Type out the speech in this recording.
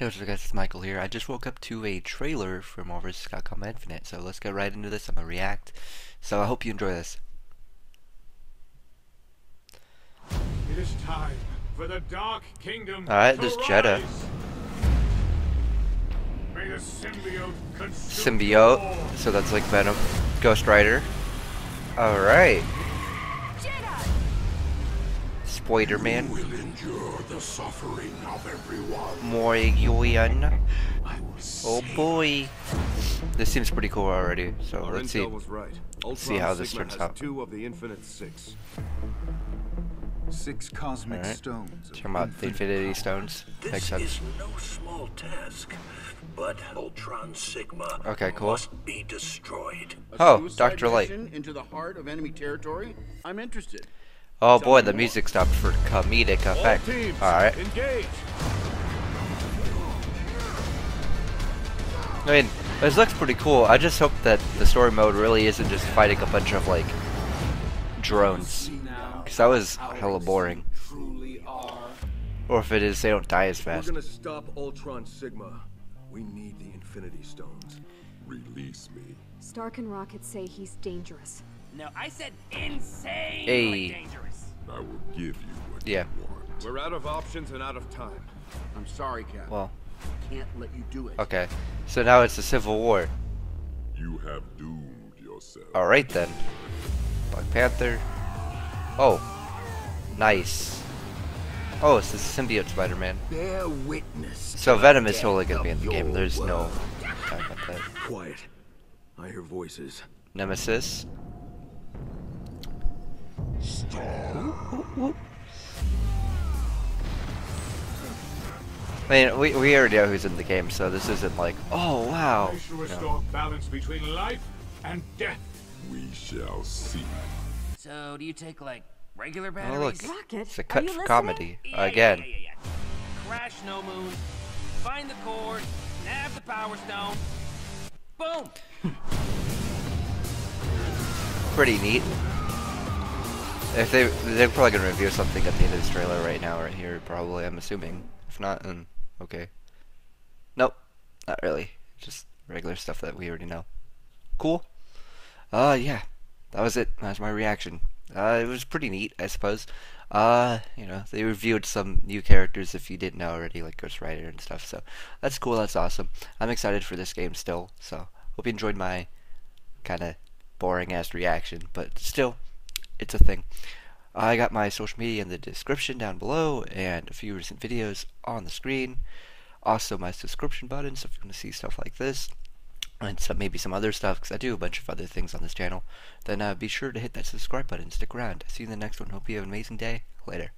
Hey what's up guys, it's Michael here. I just woke up to a trailer for Marvel vs. Capcom Infinite, so let's get right into this. I'm gonna react. So I hope you enjoy this. It is time for the Dark Kingdom. Alright, there's Jeddah. rise. May the symbiote Symbiote, so that's like Venom. Ghost Rider. Alright. I will Oh boy. This seems pretty cool already, so Our let's see. was right. Ultron see how this Sigma turns out. Two of the Infinite Six. Six cosmic Alright. stones. of Talking about the Infinity. Stones. This Makes sense. is no small task, but Ultron Sigma Okay, cool. must be destroyed. Oh, A Oh, Dr. Light. Into the heart of enemy territory? I'm interested. Oh boy, the music stopped for comedic effect. Alright. engage. I mean, this looks pretty cool. I just hope that the story mode really isn't just fighting a bunch of, like, drones. Because that was hella boring. Or if it is, they don't die as fast. We're gonna stop Ultron Sigma. We need the Infinity Stones. Release me. Stark and Rocket say he's dangerous. No, I said insane. Hey. Dangerous. Give you what Yeah. you want. We're out of options and out of time. I'm sorry, Cap. Well, Can't let you do it. okay. So now it's a civil war. You have doomed yourself. Alright then. Black Panther. Oh. Nice. Oh, it's the symbiote Spider-Man. Bear witness. So Venom is totally gonna be in the game. your There's no world. talk about that. Quiet. I hear voices. Nemesis. I mean, we, we already know who's in the game, so this isn't like, oh wow. I shall No. restore balance between life and death. We shall see. So, do you take like regular Oh batteries? look, Rocket, it's a cut for comedy Yeah, again. Yeah, yeah, yeah, yeah. Crash no moon. Find the cord. Nab the power stone. Boom. Pretty neat. If they they're probably gonna review something at the end of this trailer right now, right here, probably. I'm assuming. If not, then okay. Nope, not really. Just regular stuff that we already know. Cool. Uh, yeah, that was it. That's my reaction. Uh, it was pretty neat, I suppose. Uh, you know, they reviewed some new characters if you didn't know already, like Ghost Rider and stuff. So that's cool. That's awesome. I'm excited for this game still. So hope you enjoyed my kind of boring ass reaction, but still, it's a thing. I got my social media in the description down below and a few recent videos on the screen. Also, my subscription button, so if you want to see stuff like this and some maybe some other stuff, because I do a bunch of other things on this channel, then uh, be sure to hit that subscribe button. Stick around. See you in the next one. Hope you have an amazing day. Later.